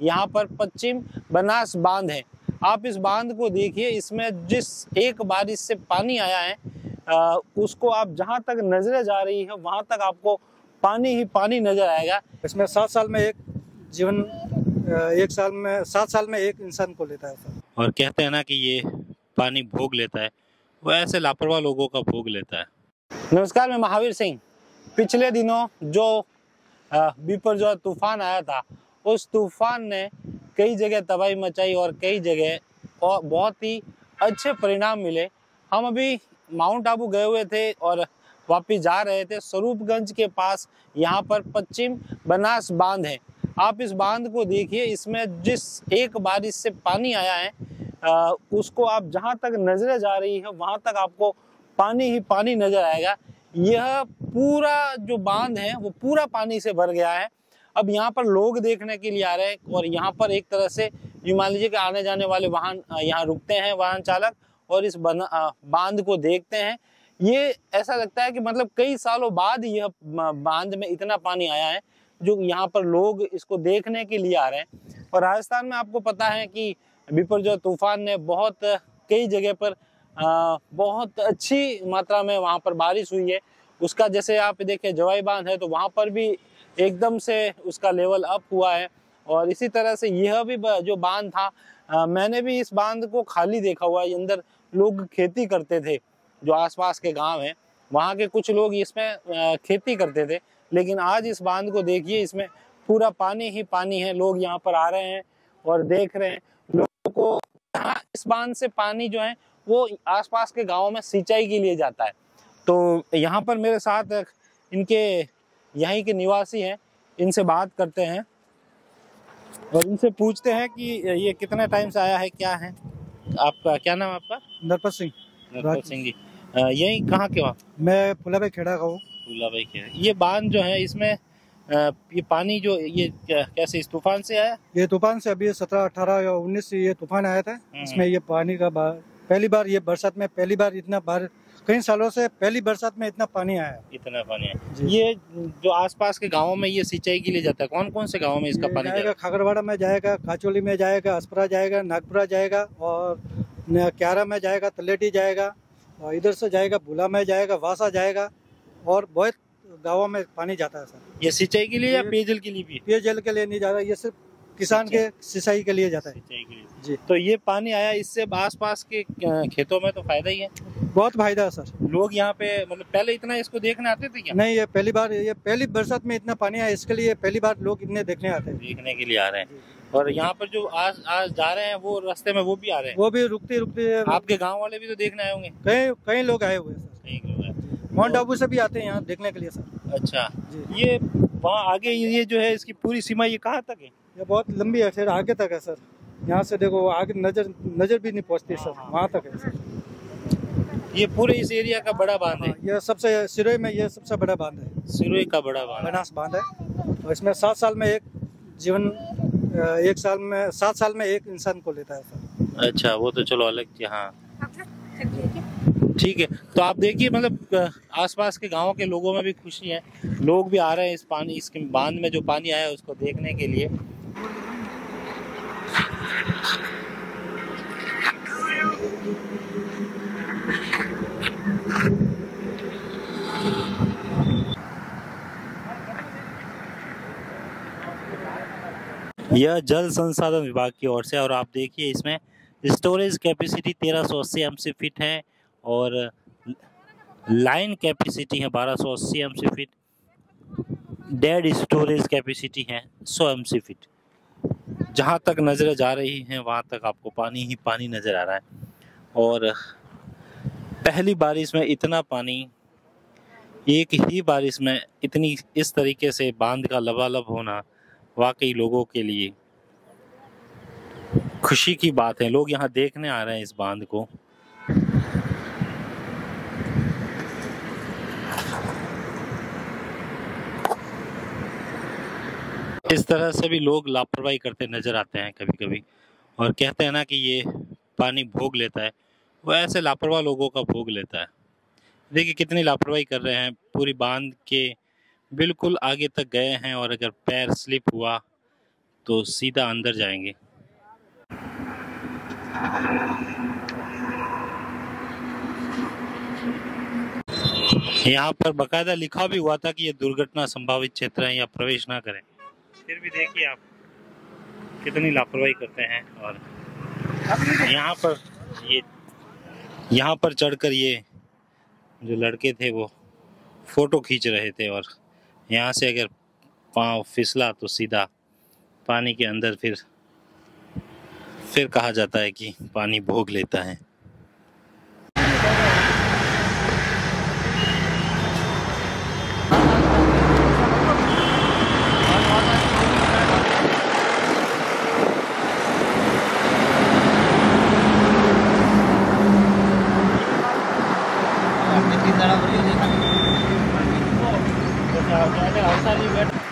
यहाँ पर पश्चिम बनास बाँध है। आप इस बाँध को देखिए इसमें जिस एक बारिश से पानी आया है आ, उसको आप जहाँ तक नज़रें जा रही है वहाँ तक आपको पानी ही पानी नज़र आएगा। इसमें सात साल में एक जीवन एक साल में सात साल में एक इंसान को लेता है और कहते हैं ना कि ये पानी भोग लेता है। वो ऐसे लापरवाह लोगों का भोग लेता है। नमस्कार मैं महावीर सिंह। पिछले दिनों जो बिपरजोय तूफ़ान आया था उस तूफ़ान ने कई जगह तबाही मचाई और कई जगह और बहुत ही अच्छे परिणाम मिले। हम अभी माउंट आबू गए हुए थे और वापिस जा रहे थे। स्वरूपगंज के पास यहाँ पर पश्चिम बनास बाँध है। आप इस बाँध को देखिए इसमें जिस एक बारिश से पानी आया है अ, उसको आप जहाँ तक नज़रें जा रही है वहाँ तक आपको पानी ही पानी नज़र आएगा। यह पूरा जो बाँध है वो पूरा पानी से भर गया है। अब यहाँ पर लोग देखने के लिए आ रहे हैं और यहाँ पर एक तरह से, यूँ मान लीजिए कि आने जाने वाले वाहन यहाँ रुकते हैं, वाहन चालक और इस बाँध को देखते हैं। ये ऐसा लगता है कि मतलब कई सालों बाद यह बाँध में इतना पानी आया है, जो यहाँ पर लोग इसको देखने के लिए आ रहे हैं। और राजस्थान में आपको पता है कि बिपरजोय तूफ़ान ने बहुत कई जगह पर बहुत अच्छी मात्रा में वहाँ पर बारिश हुई है। उसका जैसे आप देखें जवाई बाँध है तो वहाँ पर भी एकदम से उसका लेवल अप हुआ है। और इसी तरह से यह भी जो बाँध था अ, मैंने भी इस बाँध को खाली देखा हुआ है अंदर लोग खेती करते थे जो आसपास के गाँव हैं। वहाँ के कुछ लोग इसमें खेती करते थे लेकिन आज इस बाँध को देखिए इसमें पूरा पानी ही पानी है। लोग यहाँ पर आ रहे हैं और देख रहे हैं। लोगों को इस बाँध से पानी जो है वो आसपास के गाँवों में सिंचाई के लिए जाता है। तो यहाँ पर मेरे साथ इनके यहीं के निवासी हैं इनसे बात करते हैं और इनसे पूछते हैं कि ये कितने टाइम से आया है क्या है। आपका क्या नाम आपका? नरपत सिंह। नरपत सिंह जी। यही कहाँ के वहाँ मैं फुलाबाई खेड़ा का हूँ। फूला भाई के। ये बाँध जो है इसमें ये पानी जो ये कैसे इस तूफ़ान से आया? ये तूफ़ान से अभी सत्रह अठारह या उन्नीस से ये तूफ़ान आया था। इसमें ये पानी का बा- पहली बार ये बरसात में पहली बार इतना बार कई सालों से पहली बरसात में इतना पानी आया है। इतना पानी है ये जो आसपास के गाँवों में ये सिंचाई के लिए जाता है कौन कौन से गाँवों में इसका पानी जाएगा खागरवाड़ा में जाएगा काचोली में जाएगा असपरा जाएगा नागपुरा जाएगा और क्यारा में जाएगा तलेटी जाएगा और इधर से जाएगा भूला में जाएगा वासा जाएगा और बहुत गाँवों में पानी जाता है सर। ये सिंचाई के लिए या पेयजल के लिए भी? पेयजल के लिए नहीं जाता ये सिर्फ़ किसान के सिंचाई के लिए जाता है। सिंचाई के लिए। जी। तो ये पानी आया इससे आसपास के खेतों में तो फ़ायदा ही है? बहुत फ़ायदा है सर। लोग यहाँ पे मतलब पहले इतना इसको देखने आते थे क्या? नहीं ये पहली बार ये पहली बरसात में इतना पानी आया इसके लिए पहली बार लोग इतने देखने आते हैं। देखने के लिए आ रहे हैं। और यहाँ पर जो आज आज जा रहे हैं वो रास्ते में वो भी आ रहे हैं? वो भी रुकते रुकते आपके गाँव वाले भी तो देखने आए होंगे? कई कई लोग आए हुए हैं सर। कई लोग। माउंट आबू से भी आते हैं यहाँ देखने के लिए सर। अच्छा। ये वहाँ आगे ये जो है इसकी पूरी सीमा ये कहाँ तक है? ये बहुत लंबी है फिर आगे तक है सर। यहाँ से देखो आगे नज़र नज़र भी नहीं पहुँचती सर। वहाँ तक है सर। ये पूरे इस एरिया का बड़ा बाँध है? हाँ, ये सबसे सिरोई में ये सबसे बड़ा बाँध है। सिरोही का बड़ा बाँध बनास बाँध है। और इसमें सात साल में एक जीवन एक साल में सात साल में एक इंसान को लेता है सर। अच्छा वो तो चलो अलग हाँ। ठीक है। तो आप देखिए मतलब आसपास के गाँवों के लोगों में भी खुशी है। लोग भी आ रहे हैं इस पानी इसके बाँध में जो पानी आया है उसको देखने के लिए। यह जल संसाधन विभाग की ओर से और आप देखिए इसमें स्टोरेज कैपेसिटी 1380 एमसी फिट है। और लाइन कैपेसिटी है 1280 MC feet, dead storage capacity है 100 एमसी फीट। जहाँ तक नज़रें जा रही हैं, वहाँ तक आपको पानी ही पानी नज़र आ रहा है। और पहली बारिश में इतना पानी, एक ही बारिश में इतनी इस तरीके से बाँध का लबालब होना वाकई लोगों के लिए खुशी की बात है। लोग यहाँ देखने आ रहे हैं इस बाँध को। इस तरह से भी लोग लापरवाही करते नज़र आते हैं कभी कभी और कहते हैं ना कि ये पानी भोग लेता है, वो ऐसे लापरवाह लोगों का भोग लेता है। देखिए कितनी लापरवाही कर रहे हैं, पूरी बाँध के बिल्कुल आगे तक गए हैं और अगर पैर स्लिप हुआ तो सीधा अंदर जाएँगे। यहाँ पर बकायदा लिखा भी हुआ था कि ये दुर्घटना संभावित क्षेत्र है या प्रवेश ना करें। फिर भी देखिए आप कितनी लापरवाही करते हैं और यहाँ पर ये, यहाँ पर चढ़कर ये जो लड़के थे वो फ़ोटो खींच रहे थे और यहाँ से अगर पाँव फिसला तो सीधा पानी के अंदर फिर फिर कहा जाता है कि पानी भोग लेता है। बैठ